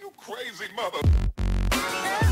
You crazy mother.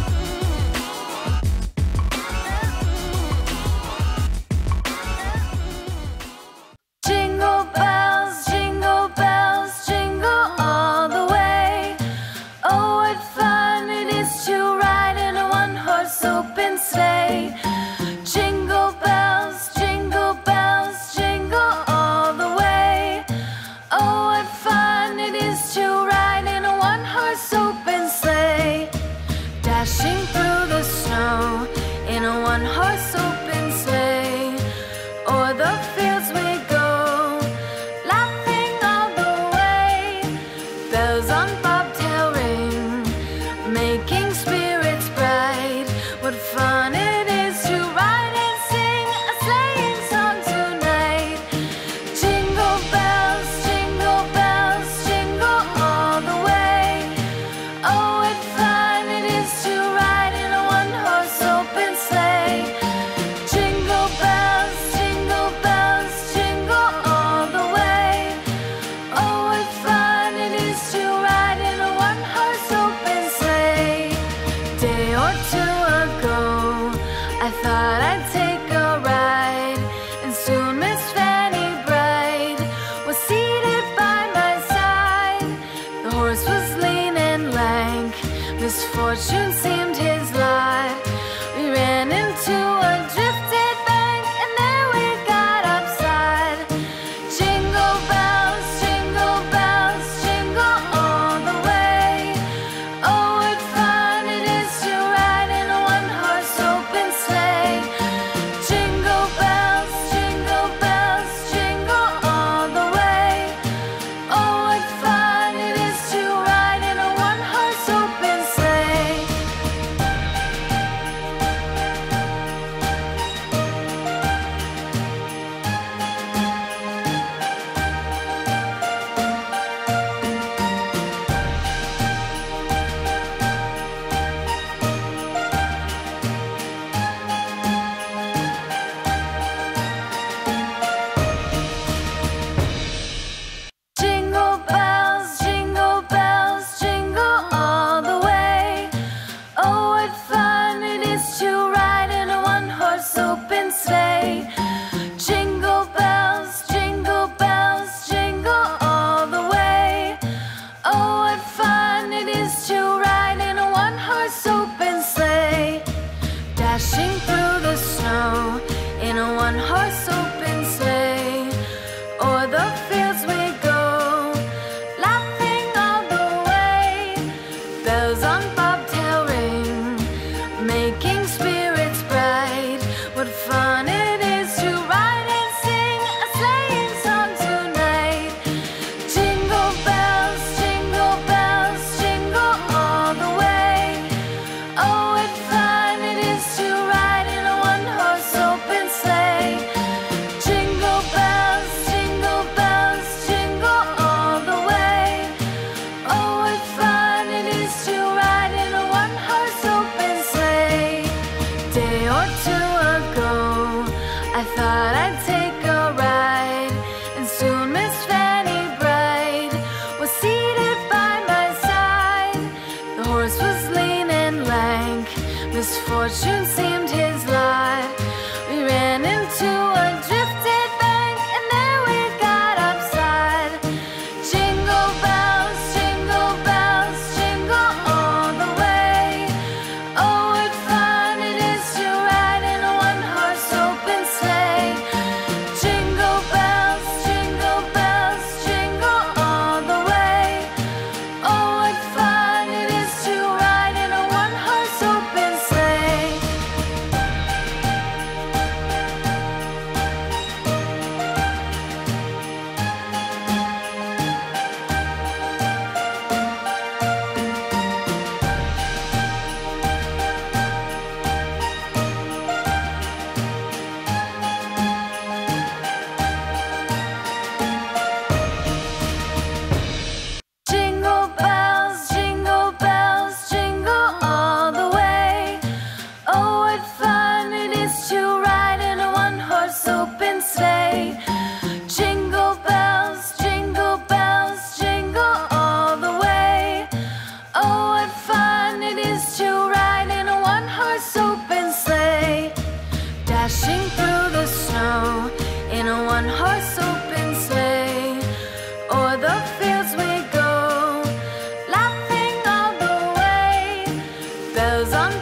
I thought I'd take a ride And soon Miss Fanny Bright Was seated by my side. The horse was lean and lank Misfortune seemed his lot. We ran into Rushing through the snow in a one horse open sleigh. O'er the fields we go, laughing all the way. Bells on bobtails. two ago I thought I'd take a ride And soon Miss Fanny Bright Was seated by my side. The horse was lean and lank. Misfortune seemed rushing through the snow in a one horse open sleigh. O'er the fields we go, laughing all the way. Bells on